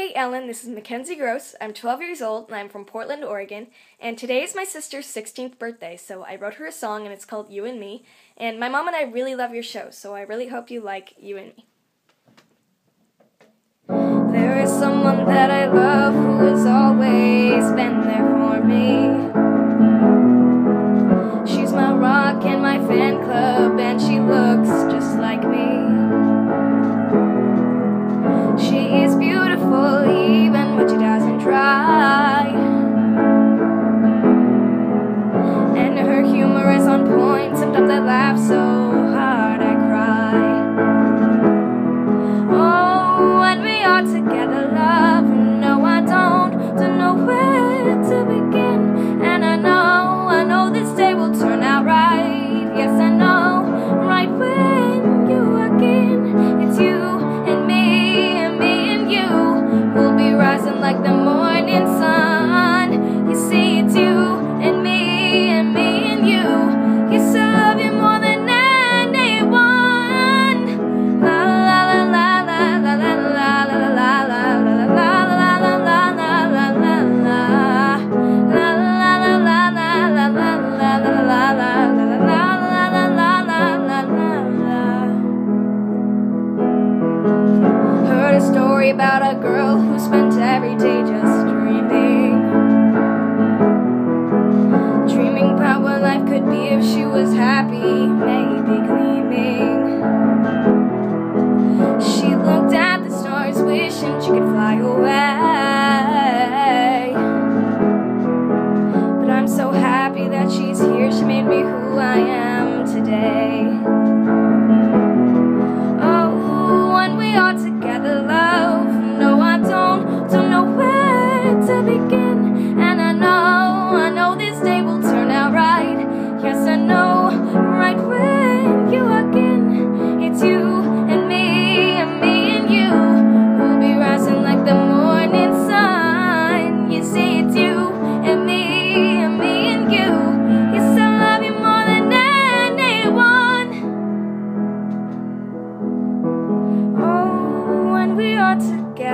Hey Ellen, this is Mackenzie Gross. I'm 12 years old and I'm from Portland, Oregon. And today is my sister's 16th birthday, so I wrote her a song and it's called You and Me. And my mom and I really love your show, so I really hope you like You and Me. There is someone that I love who is all about a girl who spent every day just dreaming. Dreaming about what life could be if she was happy, maybe gleaming. She looked at the stars, wishing she could fly away. But I'm so happy that she's here, she made me who I am today.